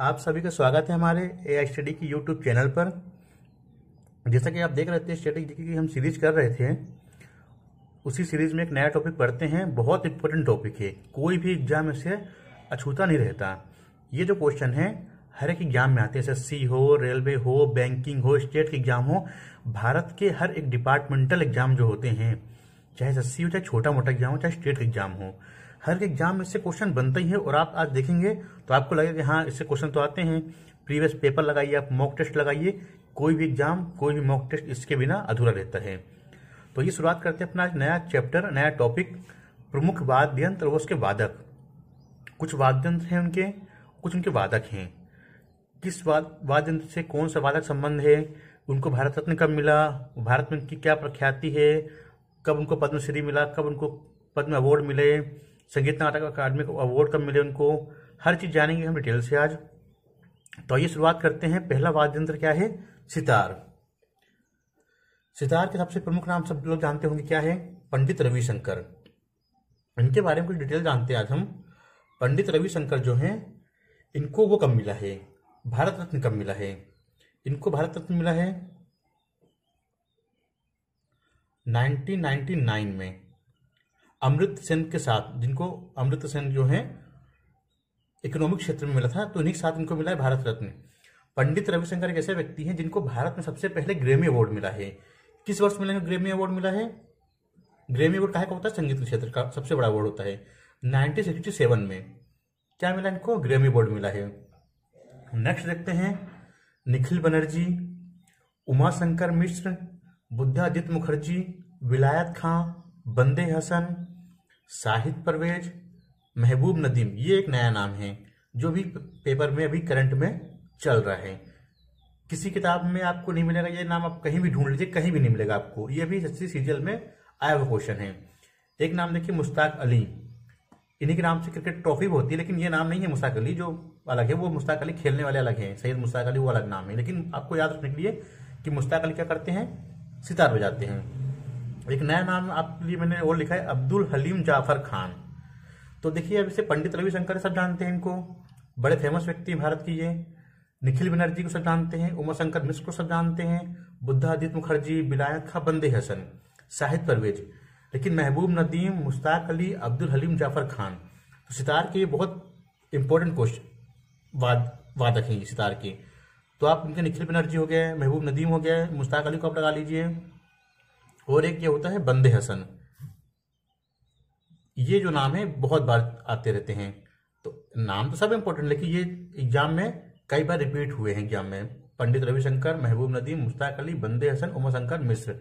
आप सभी का स्वागत है हमारे ए आई स्टडी की यूट्यूब चैनल पर। जैसा कि आप देख रहे थे स्टडी की हम सीरीज़ कर रहे थे, उसी सीरीज़ में एक नया टॉपिक पढ़ते हैं। बहुत इंपॉर्टेंट टॉपिक है। कोई भी एग्ज़ाम इससे अछूता नहीं रहता। ये जो क्वेश्चन है, हर एक एग्ज़ाम में आते हैं। जैसे एस हो रेलवे हो बैंकिंग हो स्टेट के एग्ज़ाम हो, भारत के हर एक डिपार्टमेंटल एग्ज़ाम जो होते हैं, चाहे एस हो, चाहे छोटा मोटा एग्ज़ाम हो, चाहे स्टेट एग्ज़ाम हो हर एग्ज़ाम में इससे क्वेश्चन बनता ही है और आप आज देखेंगे तो आपको लगेगा कि हाँ इससे क्वेश्चन तो आते हैं। प्रीवियस पेपर लगाइए आप मॉक टेस्ट लगाइए। कोई भी एग्ज़ाम, कोई भी मॉक टेस्ट इसके बिना अधूरा रहता है। तो ये शुरुआत करते हैं अपना नया चैप्टर नया टॉपिक प्रमुख वाद्य यंत्र और उसके वादक। कुछ वाद्य यंत्र हैं उनके, कुछ उनके वादक हैं। किस वाद्य यंत्र से कौन सा वादक संबंध है? उनको भारत रत्न कब मिला? भारत में उनकी क्या प्रख्याति है? कब उनको पद्मश्री मिला? कब उनको पद्म अवार्ड मिले? संगीत नाटक अकादमी को अवार्ड कब मिले उनको? हर चीज़ जानेंगे हम डिटेल से आज। तो आइए शुरुआत करते हैं। पहला वाद्य यंत्र क्या है? सितार। सितार के सबसे प्रमुख नाम सब लोग जानते होंगे क्या है? पंडित रविशंकर। इनके बारे में कुछ डिटेल जानते हैं आज हम। पंडित रविशंकर जो हैं, इनको वो कब मिला है? भारत रत्न कब मिला है? इनको भारत रत्न मिला है 1999 में। अमृत सेन के साथ, जिनको अमृत सेन जो है इकोनॉमिक क्षेत्र में मिला था तो उन्हीं के साथ इनको मिला है भारत रत्न। पंडित रविशंकर एक ऐसे व्यक्ति हैं, जिनको भारत में सबसे पहले ग्रेमी अवार्ड मिला है। किस वर्ष मिला ग्रेमी अवार्ड मिला है? ग्रेमी अवार्ड कहा होता है? संगीत क्षेत्र का सबसे बड़ा अवार्ड होता है। 1967 में। क्या मिला इनको? ग्रेमी अवार्ड मिला है। नेक्स्ट देखते हैं। निखिल बनर्जी, उमाशंकर मिश्र, बुद्धादित्य मुखर्जी, विलायत खां, बंदे हसन साहिद परवेज, महबूब नदीम, ये एक नया नाम है, जो भी पेपर में, अभी करंट में चल रहा है। किसी किताब में आपको नहीं मिलेगा, ये नाम आप कहीं भी ढूंढ लीजिए, कहीं भी नहीं मिलेगा आपको। ये भी सच्ची सीरियल में आया हुआ क्वेश्चन है। एक नाम देखिए, मुश्ताक अली। इन्हीं के नाम से क्रिकेट ट्रॉफी भी होती है, लेकिन ये नाम नहीं है मुश्ताक अली, जो अलग है। वो मुश्ताक अली खेलने वाले अलग हैं, सैयद मुश्ताक अली वो अलग नाम है। लेकिन आपको याद रखने के लिए कि मुश्ताक अली क्या करते हैं? सितार बजाते हैं। एक नया नाम आपके लिए मैंने और लिखा है, अब्दुल हलीम जाफ़र खान। तो देखिए, अब इसे पंडित रविशंकर सब जानते हैं इनको। बड़े फ़ेमस व्यक्ति भारत की ये। निखिल बनर्जी को सब जानते हैं उमा शंकर मिश्र को सब जानते हैं, बुद्धा बुद्धादित्य मुखर्जी विलायत खा, बंदे हसन शाहिद परवेज। लेकिन महबूब नदीम, मुश्ताक अली, अब्दुल हलीम जाफ़र खान। तो सितार के बहुत इंपॉर्टेंट क्वेश्चन वाद, वादक हैं सितार के। तो आप उनके निखिल बनर्जी हो गए, महबूब नदीम हो गया मुश्ताक अली को आप लगा लीजिए। और एक ये होता है बंदे हसन। ये जो नाम है, बहुत बार आते रहते हैं। तो नाम तो सब इंपॉर्टेंट लेकिन ये एग्ज़ाम में कई बार रिपीट हुए हैं एग्ज़ाम में। पंडित रविशंकर, महबूब नदीम, मुश्ताक अली, बंदे हसन उमाशंकर मिश्र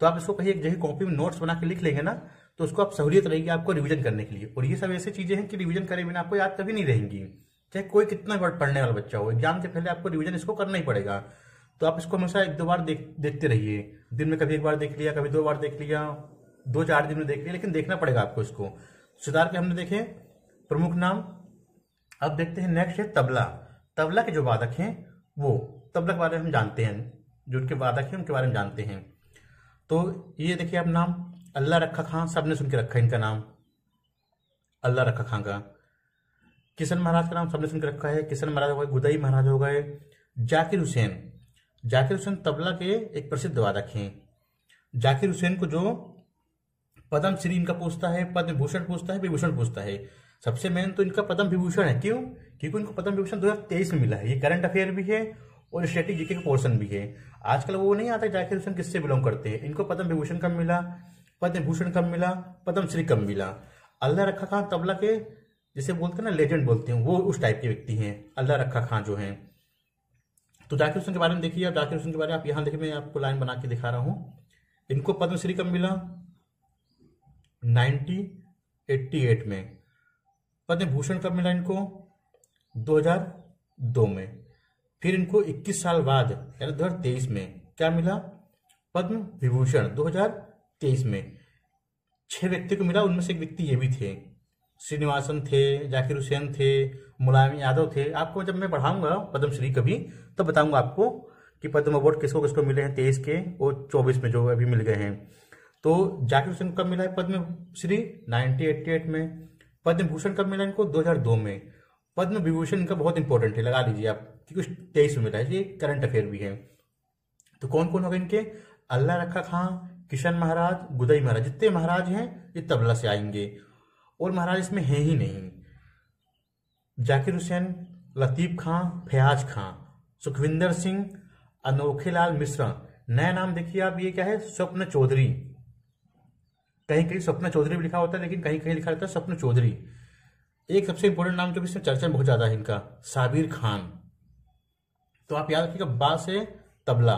तो आप इसको कहीं एक जगह कॉपी में नोट्स बना के लिख लेंगे ना तो उसको आप सहूलियत रहेगी आपको रिवीजन करने के लिए। और ये सब ऐसी चीज़ें हैं कि रिवीजन करे बिना आपको याद कभी नहीं रहेंगी। चाहे कोई कितना वर्ड पढ़ने वाला बच्चा हो, एग्ज़ाम से पहले आपको रिवीजन इसको करना ही पड़ेगा। तो आप इसको हमेशा एक दो बार देख, देखते रहिए। दिन में कभी एक बार देख लिया, कभी दो बार देख लिया, दो चार दिन में देख लिया, लेकिन देखना पड़ेगा आपको इसको। सितार के हमने देखे, प्रमुख नाम। अब देखते हैं नेक्स्ट है तबला। तबला के जो वादक हैं, वो तबला के बारे में हम जानते हैं, जो उनके वादक हैं, उनके बारे में जानते हैं। तो ये देखिए आप नाम। अल्लाह रखा खां, सबने सुन के रखा है इनका नाम। अल्लाह रखा खां का। किशन महाराज का नाम सबने सुन के रखा है। किशन महाराज हो गए, गुदई महाराज हो गए, जाकिर हुसैन। जाकिर हुसैन तबला के एक प्रसिद्ध वादक हैं। जाकिर हुसैन को जो पद्म श्री इनका पूछता है, पद्म भूषण पूछता है, विभूषण पूछता है। सबसे मेन तो इनका पद्म विभूषण है। क्यों? क्योंकि इनको पद्म विभूषण दो हज़ार तेईस में मिला है। ये करंट अफेयर भी है और स्टेटिक जीके का पोर्सन भी है। आजकल वो नहीं आता जाकिर हुसैन किससे बिलोंग करते हैं। इनको पद्म विभूषण कब मिला? पद्म भूषण कब मिला? पद्म श्री कब मिला? अल्लाह रखा खान तबला के, जिसे बोलते हैं ना लेजेंड बोलते हैं, वो उस टाइप के व्यक्ति हैं। अल्लाह रखा खान जो हैं। तो जाकिर हुसैन के बारे में देखिए आप, जाकिर हुसैन के बारे में आप यहाँ देखिए, मैं आपको लाइन बना के दिखा रहा हूँ। इनको पद्मश्री कब मिला? 1988 में। पद्म भूषण कब मिला इनको? 2002 में। फिर इनको 21 साल बाद, यानी 2023 में क्या मिला? पद्म विभूषण 2023 में। छह व्यक्ति को मिला, उनमें से एक व्यक्ति ये भी थे। श्रीनिवासन थे, जाकिर हुसैन थे मुलायम यादव थे। आपको जब मैं पढ़ाऊँगा पद्मश्री कभी तो बताऊँगा आपको कि पद्म अवार्ड किसको किसको मिले हैं तेईस के और चौबीस में जो अभी मिल गए हैं। तो जाकिर हुसैन कब मिला है पद्म श्री 1988 में। पद्म भूषण कब मिला इनको? 2002 में। पद्म विभूषण इनका बहुत इंपॉर्टेंट है, लगा लीजिए आप क्योंकि तेईस में मिला है, ये करंट अफेयर भी है। तो कौन कौन होगा इनके? अल्लाह रखा खां, किशन महाराज गुदई महाराज, जितने महाराज हैं, ये तबला से आएँगे। और महाराज इसमें है ही नहीं। जाकिर हुसैन, लतीफ खां, फयाज खां, सुखविंदर सिंह, अनोखेलाल मिश्रा। नया नाम देखिए आप, ये क्या है? स्वप्न चौधरी। कहीं कहीं स्वप्न चौधरी भी लिखा होता है, लेकिन कहीं कहीं लिखा रहता है स्वप्न चौधरी। एक सबसे इंपॉर्टेंट नाम जो इसमें चर्चा में बहुत ज़्यादा है इनका, साबिर खान। तो आप याद रखिएगा, बा से तबला।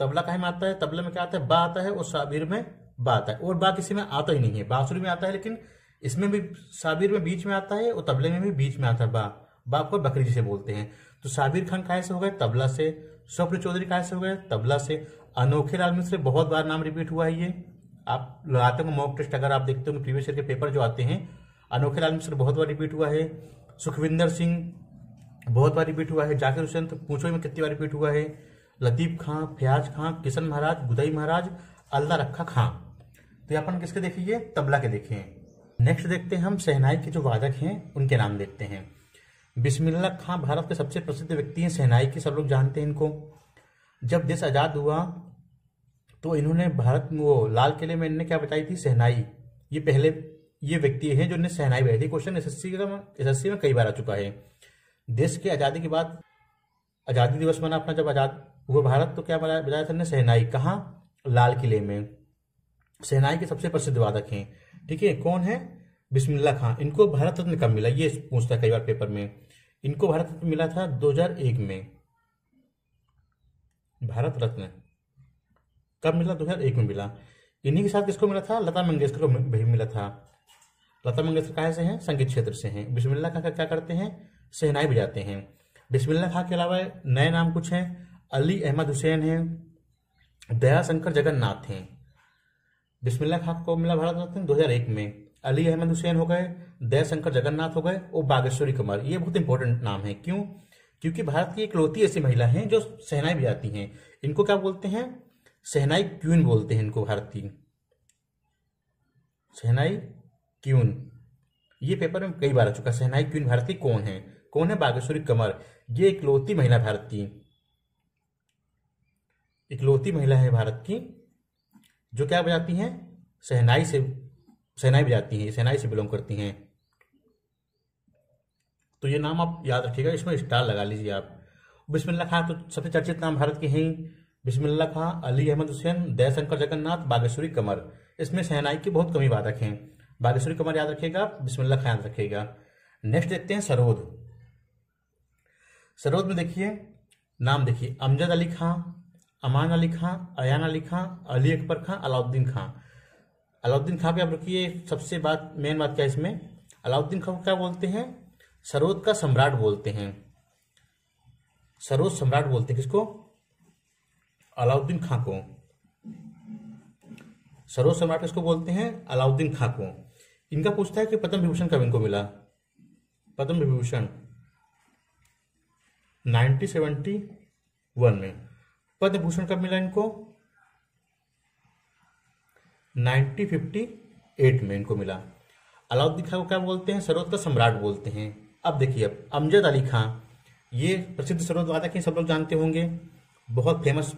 तबला कहीं में आता है? तबला में क्या आता है? बा आता है और साबिर में बा आता है। और बा किसी में आता ही नहीं है। बांसुरी में आता है, लेकिन इसमें भी साबिर में बीच में आता है और तबले में भी बीच में आता है। बा, बाप को बकरी जिसे बोलते हैं। तो साबिर खान कहा से हो गए? तबला से। स्वप्न चौधरी कहा से हो गए? तबला से। अनोखे लाल मिश्र बहुत बार नाम रिपीट हुआ है ये। आप लगाते होंगे मॉक टेस्ट अगर आप देखते हो प्रीवियस ईयर के पेपर जो आते हैं, अनोखे लाल मिश्र बहुत बार रिपीट हुआ है। सुखविंदर सिंह बहुत बार रिपीट हुआ है। जाकिर हुसैन तो पूछो में कितनी बार रिपीट हुआ है। लतीफ खां, फयाज खां, किशन महाराज गुदई महाराज, अल्लाह रखा खां। तो ये अपन किसके देखिए तबला के देखें। नेक्स्ट देखते हैं हम सहनाई के जो वादक हैं, उनके नाम देखते हैं। बिस्मिल्ला खां भारत के सबसे प्रसिद्ध व्यक्ति हैं सहनाई के, सब लोग जानते हैं इनको। जब देश आज़ाद हुआ तो इन्होंने भारत वो लाल किले में इन्होंने क्या बताई थी? सहनाई ये पहले ये व्यक्ति है जो इन्हें सहनाई बताई थी। क्वेश्चन, एसएससी का, एसएससी में कई बार आ चुका है। देश की आज़ादी के बाद, आज़ादी दिवस मना अपना जब आज़ाद हुआ भारत तो क्या बताया था इन्हें सहनाई कहाँ? लाल किले में। सेनाई के सबसे प्रसिद्ध वादक हैं। ठीक है, कौन है? बिस्मिल्ला खां इनको भारत रत्न कब मिला? ये पूछता है कई बार पेपर में। इनको भारत रत्न मिला था 2001 में। भारत रत्न कब मिला? 2001 में मिला। इन्हीं के साथ किसको मिला था? लता मंगेशकर को भी मिला था। लता मंगेशकर कहा से हैं? संगीत क्षेत्र से हैं। बिस्मिल्ला खां का क्या करते हैं? सहनाई बजाते हैं। बिस्मिल्ला खां के अलावा नए नाम कुछ हैं? अली अहमद हुसैन हैं। दया शंकर जगन्नाथ हैं। बिस्मिल्ला खां को मिला भारत रत्न 2001 में। अली अहमद हुसैन हो गए दया शंकर जगन्नाथ हो गए, और बागेश्वरी कमर। ये बहुत इंपॉर्टेंट नाम है। क्यों? क्योंकि भारत की इकलौती ऐसी महिला हैं जो सहनाई भी आती हैं। इनको क्या बोलते हैं? सहनाई क्यून बोलते हैं इनको भारत की सहनाई क्यून। ये पेपर में कई बार आ चुका सहनाई क्यून भारत कौन है? कौन है? बागेश्वरी कमर। ये इकलौती महिला भारत की इकलौती महिला है भारत की। जो क्या बजाती हैं? सहनाई से सहनाई बजाती हैं सहनाई से बिलोंग करती हैं। तो ये नाम आप याद रखिएगा, इसमें स्टार लगा लीजिए आप। बिस्मिल्ला खां तो सबसे चर्चित नाम भारत के हैं। बिस्मिल्ला खां, अली अहमद हुसैन, दयाशंकर जगन्नाथ, बागेश्वरी कमर। इसमें सहनाई की बहुत कमी वादक हैं। बागेश्वरी कमर याद रखिएगा बिस्मिल्ला खां याद रखिएगा। नेक्स्ट देखते हैं सरोद। सरोद में देखिए, नाम देखिए, अमजद अली खां अमान अली खां, अयान अली खां, अली अकबर खां, अलाउद्दीन खां। अलाउद्दीन खां पे आप रखिए, सबसे बात मेन बात क्या है इसमें? अलाउद्दीन खां को क्या बोलते हैं? सरोद का सम्राट बोलते हैं। सरोद सम्राट बोलते हैं किसको? अलाउद्दीन खां को। सरोद सम्राट किसको बोलते हैं? अलाउद्दीन खां को। इनका पूछता है कि पद्म विभूषण कब इनको मिला? पद्म विभूषण। 1971 में। पद्म भूषण कब मिला इनको। 1958 में इनको मिला। अलाउद्दीन खां को क्या बोलते हैं? सरोद का सम्राट बोलते हैं। अब देखिए, अब अमजद अली खां ये प्रसिद्ध सरोद वादक हैं सब लोग जानते होंगे। बहुत फ़ेमस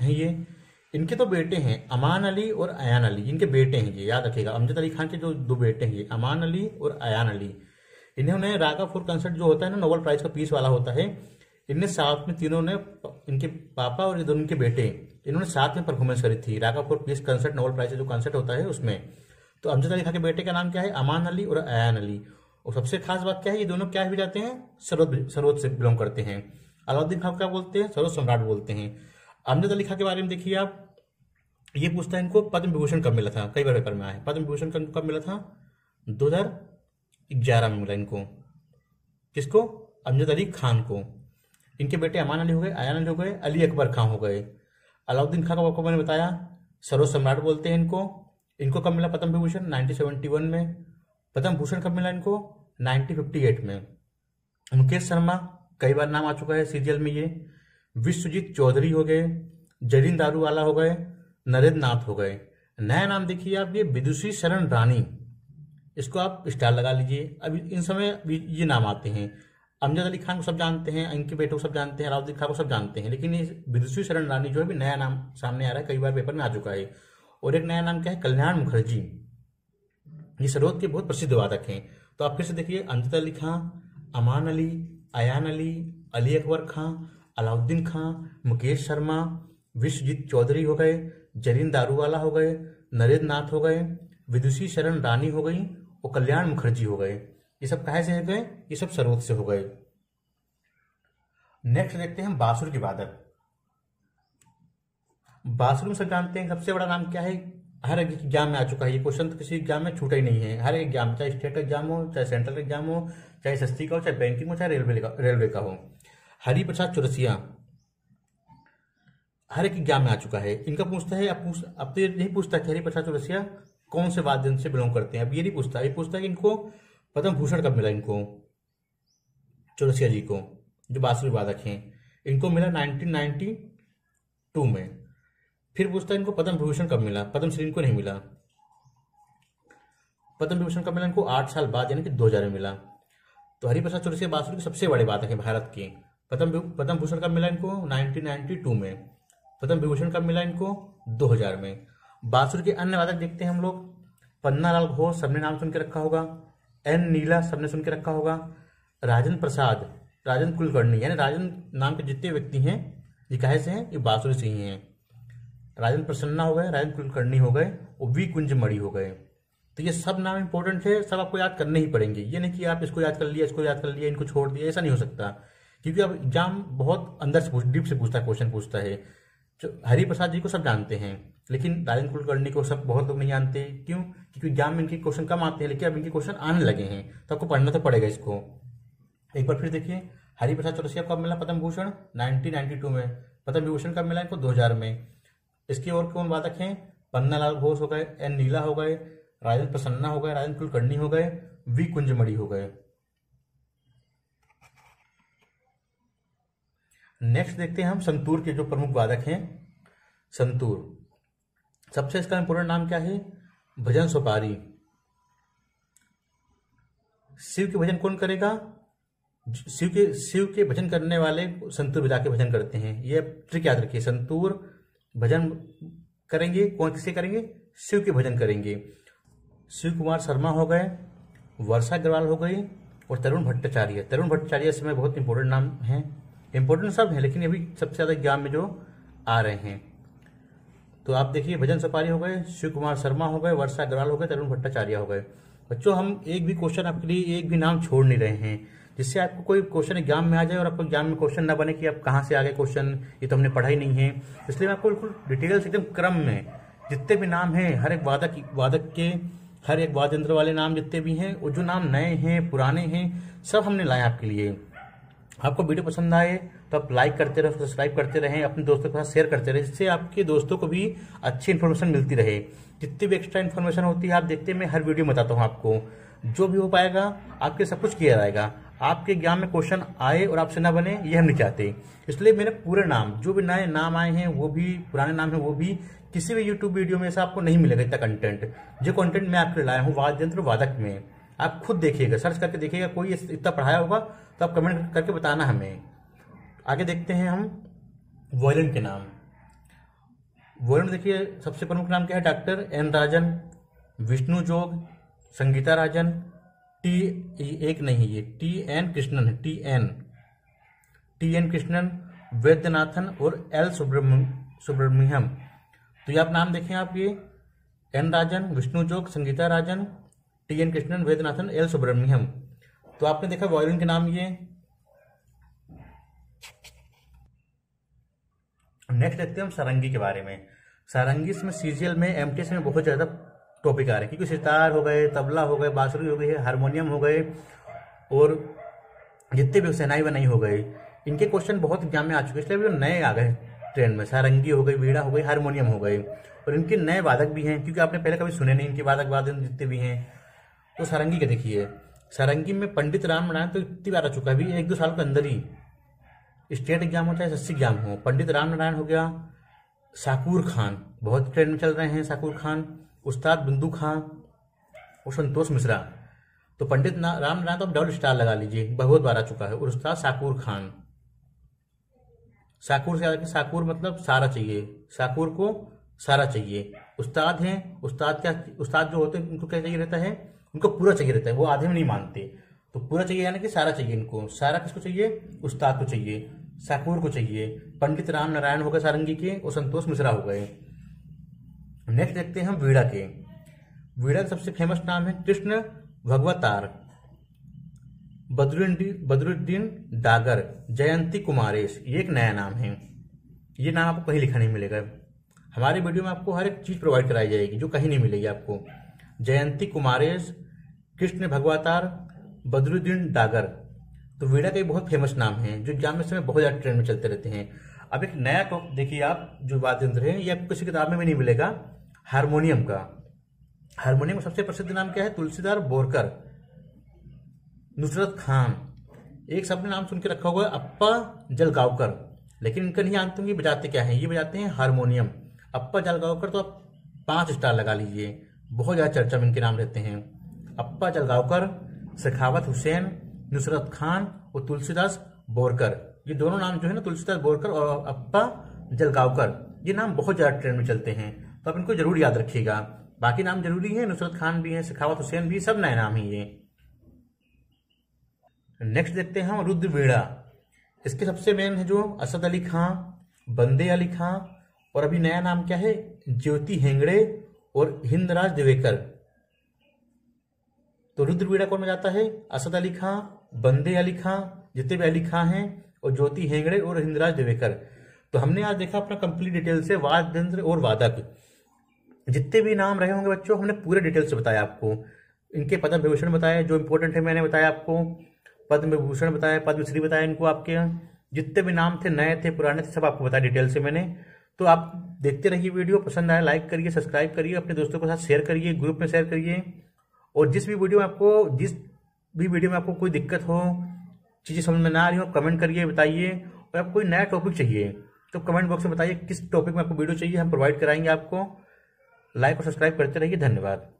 हैं ये। इनके तो बेटे हैं अमान अली और अयान अली। इनके बेटे हैं ये, याद रखिएगा। अमजद अली खान के जो दो बेटे हैं ये, अमान अली और अयान अली। इन्होंने रागा फॉर कंसर्ट जो होता है ना नोबल प्राइज का पीस वाला होता है। इनने साथ में तीनों ने इनके पापा और दोनों इनके बेटे, इन्होंने साथ में परफॉर्मेंस करी थी। Raga for peace concert, Nobel prize जो कंसर्ट होता है उसमें। तो अमजद अली खान के बेटे का नाम क्या है? अमान अली और अयान अली। और सबसे खास बात क्या है? ये दोनों क्या भी जाते हैं? सरोद सरोद से बिलोंग करते हैं। अलाउद्दीन खान क्या बोलते हैं? सरोद सम्राट बोलते हैं। अमजद अली खान के बारे में देखिए आप। ये पूछता है इनको, पद्म विभूषण कब मिला था? कई बार पेपर में आए पद्म विभूषण कब मिला था? दो हज़ार ग्यारह में मिला इनको। किसको? अमजद अली खान को। इनके बेटे अमान अली हो गए, आयान अली हो गए, अली अकबर खां हो गए। अलाउद्दीन खां का आपको मैंने बताया, सरोज सम्राट बोलते हैं इनको। इनको कब मिला पद्म विभूषण? 1971 में। पद्म भूषण कब मिला इनको? 1958 में। मुकेश शर्मा, कई बार नाम आ चुका है सीरियल में ये। विश्वजीत चौधरी हो गए, जरीन दारू वाला हो गए, नरेंद्र नाथ हो गए। नया नाम देखिए आप, ये विदुषी शरण रानी। इसको आप स्टार लगा लीजिए। अभी इन समय ये नाम आते हैं। अमजद अली खान को सब जानते हैं, इनके बेटों को सब जानते हैं राउद्दीन खान को सब जानते हैं, लेकिन विदुषी शरण रानी जो है भी नया नाम सामने आ रहा है, कई बार पेपर में आ चुका है। और एक नया नाम क्या है? कल्याण मुखर्जी। ये सरोद के बहुत प्रसिद्ध वादक हैं। तो आप फिर से देखिए, अमजद अली खां, अमान अली, अयान अली अली अकबर खां, अलाउद्दीन खां, मुकेश शर्मा, विश्वजीत चौधरी हो गए, जरीन दारूवाला हो गए, नरेंद्र नाथ हो गए, विदुषी शरण रानी हो गई और कल्याण मुखर्जी हो गए। ये सब कहा से गए? ये सब सरोद से हो गए। नेक्स्ट देखते हैं बासुर की वादक बासुर में सब जानते हैं सबसे बड़ा नाम क्या है? हर एग्ज़ाम में आ चुका है। ये क्वेश्चन तो किसी एग्ज़ाम में छूटा ही नहीं है। हर एग्ज़ाम, चाहे स्टेट एग्ज़ाम हो, चाहे सेंट्रल एग्ज़ाम हो, चाहे सस्ती का हो, चाहे बैंकिंग हो, चाहे रेलवे का रेलवे का हो। हरि प्रसाद चौरसिया। हर एक एग्ज़ाम में आ चुका है। इनका पूछता है अब पूछ अब तो नहीं पूछता कि हरि प्रसाद चौरसिया कौन से वाद्य से बिलोंग करते हैं? अब ये नहीं पूछता। ये पूछता है कि इनको पद्म भूषण कब मिला इनको? चौरसिया जी को, जो बांसुरी वादक हैं इनको मिला 1992 में। फिर पूछता है, इनको पद्म भूषण कब मिला? पद्म श्री इनको नहीं मिला। पद्म भूषण कब मिला? इनको आठ साल बाद, यानी कि दो हज़ार में मिला। तो हरिप्रसाद चौरसिया बांसुरी के सबसे बड़े वादक हैं भारत के। पद्म पद्म भूषण कब मिला इनको? 1992 में। पद्म विभूषण कब मिला इनको? 2000 में। बांसुरी के अन्य वादक देखते हैं हम लोग। पन्ना लाल घोष, सबने नाम सुन के रखा होगा। एन नीला सबने सुन के रखा होगा। राजन प्रसाद, राजन कुलकर्णी, यानी राजन नाम के जितने व्यक्ति हैं, ये कहे से हैं? ये बांसुरी से ही हैं। राजन प्रसन्ना हो गए, राजन कुलकर्णी हो गए, और वी कुंज मणि हो गए। तो ये सब नाम इंपॉर्टेंट है सब आपको याद करने ही पड़ेंगे। ये नहीं कि आप इसको याद कर लिया, इसको याद कर लिया, इनको छोड़ दिया, ऐसा नहीं हो सकता। क्योंकि अब एग्ज़ाम बहुत अंदर से डीप से पूछता है, क्वेश्चन पूछता है। हरि प्रसाद जी को सब जानते हैं, लेकिन राजेंद्र कुलकर्णी को सब बहुत लोग नहीं जानते। क्यों? क्योंकि एग्ज़ाम में इनके क्वेश्चन कम आते हैं, लेकिन अब इनके क्वेश्चन आने लगे हैं। तो आपको पढ़ना तो पड़ेगा इसको। एक बार फिर देखिए हरि प्रसाद चौरसिया कब मिला पद्म भूषण? 1992 में। पद्म विभूषण कब मिला इनको? 2000 में। इसकी और कौन वादक हैं? पन्नालाल घोष हो गए, एन नीला हो गए, राजेंद्र प्रसन्ना हो गए, राजेंद्र कुलकर्णी हो गए, वी कुंजमणि हो गए। नेक्स्ट देखते हैं हम संतूर के जो प्रमुख वादक हैं, संतूर। सबसे इसका इंपोर्टेंट नाम क्या है? भजन सुपारी। शिव के भजन कौन करेगा? शिव के शिव के भजन करने वाले संतूर बजा के भजन करते हैं। ये ट्रिक याद रखिए, संतूर भजन करेंगे, कौन किसे करेंगे? शिव के भजन करेंगे। शिव कुमार शर्मा हो गए, वर्षा अग्रवाल हो गई और तरुण भट्टाचार्य। तरुण भट्टाचार्य इस समय बहुत इंपॉर्टेंट नाम है। इंपॉर्टेंट सब है, लेकिन अभी सबसे ज़्यादा एग्ज़ाम में जो आ रहे हैं। तो आप देखिए, भजन सपारी हो गए, शिव कुमार शर्मा हो गए, वर्षा अग्रवाल हो गए, तरुण भट्टाचार्य हो गए। बच्चों, हम एक भी क्वेश्चन आपके लिए, एक भी नाम छोड़ नहीं रहे हैं, जिससे आपको कोई क्वेश्चन एग्ज़ाम में आ जाए और आपको एग्ज़ाम में क्वेश्चन ना बने कि आप कहाँ से आ गए क्वेश्चन ये तो हमने पढ़ा ही नहीं है। इसलिए मैं आपको बिल्कुल डिटेल्स एकदम क्रम में, जितने भी नाम हैं, हर एक वादक वादक के, हर एक वाद्य यंत्र वाले नाम जितने भी हैं और जो नाम नए हैं, पुराने हैं, सब हमने लाए आपके लिए। आपको वीडियो पसंद आए तो आप लाइक करते रहे सब्सक्राइब करते रहें, अपने दोस्तों के साथ शेयर करते रहे, जिससे आपके दोस्तों को भी अच्छी इन्फॉर्मेशन मिलती रहे। जितनी भी एक्स्ट्रा इन्फॉर्मेशन होती है, आप देखते हैं, मैं हर वीडियो बताता हूँ आपको। जो भी हो पाएगा, आपके सब कुछ किया आएगा आपके एग्ज़ाम में क्वेश्चन आए और आपसे ना बने, ये हम नहीं चाहते। इसलिए मेरे पूरे नाम, जो भी नए नाम आए हैं, वो भी, पुराने नाम है, वो भी किसी भी यूट्यूब वीडियो में से आपको नहीं मिलेगा इतना कंटेंट जो कंटेंट मैं आपके लाया हूँ वाद्य यंत्र वादक में। आप खुद देखिएगा सर्च करके देखिएगा, कोई इतना पढ़ाया होगा तो आप कमेंट करके बताना हमें। आगे देखते हैं हम वॉयलेंट के नाम। वॉयलेंट देखिए, सबसे प्रमुख नाम क्या है? Doctor N Rajan Vishnu Jog Sangeeta Rajan T एक नहीं, ये टी एन कृष्णन है T N T N Krishnan Vaidyanathan और एल सुब्रमण्यम तो ये आप नाम देखें आप ये। N Rajan Vishnu Jog Sangeeta Rajan T N Krishnan Vaidyanathan L Subramaniam तो आपने देखा वॉयलिन के नाम ये। नेक्स्ट देखते हैं हम सारंगी के बारे में। सारंगी में सीजीएल में एमटीएस में बहुत ज़्यादा टॉपिक आ रहे हैं। क्योंकि सितार हो गए, तबला हो गए, बांसुरी हो गई, हारमोनियम हो गए, और जितने भी सेनाई बनाई हो गए, इनके क्वेश्चन बहुत एग्ज़ाम में आ चुके हैं। इसलिए नए आ गए ट्रेंड में। सारंगी हो गई वीड़ा हो गई, हारमोनियम हो गए, और इनके नए वादक भी हैं। क्योंकि आपने पहले कभी सुने नहीं, इनके वादक वादक जितने भी हैं तो सारंगी के देखिए। सारंगी में पंडित राम नारायण तो इतनी बार आ चुका है अभी एक दो साल के अंदर ही। स्टेट एग्ज़ाम हो चाहे एस एग्ज़ाम हो। पंडित राम नारायण हो गया साकूर खान। बहुत ट्रेंड में चल रहे हैं साकूर खान। उस्ताद बिंदु खान और संतोष मिश्रा। तो पंडित ना, राम नाथ आप डबल स्टार लगा लीजिए। बहुत बार आ चुका है। और उस्ताद साकूर खान। साकूर से साकूर मतलब सारा चाहिए। साकूर को सारा चाहिए। उस्ताद हैं उस्ताद क्या उस्ताद जो होते हैं उनको क्या चाहिए रहता है? उनको पूरा चाहिए रहता है, वो आधे में नहीं मानते। तो पूरा चाहिए यानी कि सारा चाहिए इनको। सारा किसको चाहिए? उस्ताद को चाहिए साकूर को चाहिए, पंडित राम नारायण हो गए सारंगी के और संतोष मिश्रा हो गए। नेक्स्ट देखते हैं हम वीड़ा के। वीड़ा का सबसे फ़ेमस नाम है कृष्ण भगवतार, बदरुद्दीन बदरुद्दीन डागर, जयंती कुमारेश। ये एक नया नाम है। ये नाम आपको कहीं लिखा नहीं मिलेगा। हमारे वीडियो में आपको हर एक चीज़ प्रोवाइड कराई जाएगी, जो कहीं नहीं मिलेगी आपको। जयंती कुमारेश, कृष्ण भगवातार, बदरुद्दीन डागर। तो वीड़ा का बहुत फ़ेमस नाम है, जो एग्ज़ाम में समय बहुत ज़्यादा ट्रेंड में चलते रहते हैं। अब एक नया देखिए आप, जो वाद्य यंत्र है, ये किसी किताब में भी नहीं मिलेगा, हारमोनियम का। हारमोनियम का सबसे प्रसिद्ध नाम क्या है? तुलसीदार बोरकर, नुसरत खान। एक सबने नाम सुन के रखा हुआ है, अप्पा जलगावकर। लेकिन इनका नहीं होंगे, बजाते क्या है? ये बजाते हैं हारमोनियम। अप्पा जलगावकर तो आप पाँच स्टार लगा लीजिए। बहुत ज़्यादा चर्चा में इनके नाम रहते हैं। अप्पा जलगावकर सखावत हुसैन, नुसरत खान और तुलसीदास बोरकर। ये दोनों नाम जो है ना, तुलसीदास बोरकर और अप्पा जलगावकर, ये नाम बहुत ज़्यादा ट्रेंड में चलते हैं। तो आप इनको ज़रूर याद रखिएगा। बाकी नाम ज़रूरी है, नुसरत खान भी है सखावत हुसैन भी, सब नए नाम ही ये नेक्स्ट देखते हैं हम रुद्र वीणा इसके सबसे मेन है जो असद अली खां, बंदे अली खां, और अभी नया नाम क्या है? ज्योति हेंगड़े और हिंदराज दिवेकर। तो रुद्र वीणा कौन में जाता है? असद अली खां, बंदे अली खां, जितने भी अली खां हैं, और ज्योति हेंगड़े और हिंदराज दिवेकर। तो हमने आज देखा अपना कंप्लीट डिटेल से वाद्य और वादक। जितने भी नाम रहे होंगे बच्चों, हमने पूरे डिटेल से बताया आपको। इनके पद्म विभूषण बताया जो इंपॉर्टेंट है मैंने बताया आपको। पद्म विभूषण बताया पद्मश्री बताया इनको आपके जितने भी नाम थे, नए थे, पुराने थे, सब आपको बताया डिटेल से मैंने। तो आप देखते रहिए वीडियो, पसंद आए लाइक करिए सब्सक्राइब करिए, अपने दोस्तों के साथ शेयर करिए ग्रुप में शेयर करिए। और जिस भी वीडियो में आपको, जिस भी वीडियो में आपको कोई दिक्कत हो, चीज़ें समझ में ना आ रही हो कमेंट करिए, बताइए। और आपको कोई नया टॉपिक चाहिए तो कमेंट बॉक्स में बताइए किस टॉपिक में आपको वीडियो चाहिए, हम प्रोवाइड कराएँगे आपको। लाइक और सब्सक्राइब करते रहिए, धन्यवाद।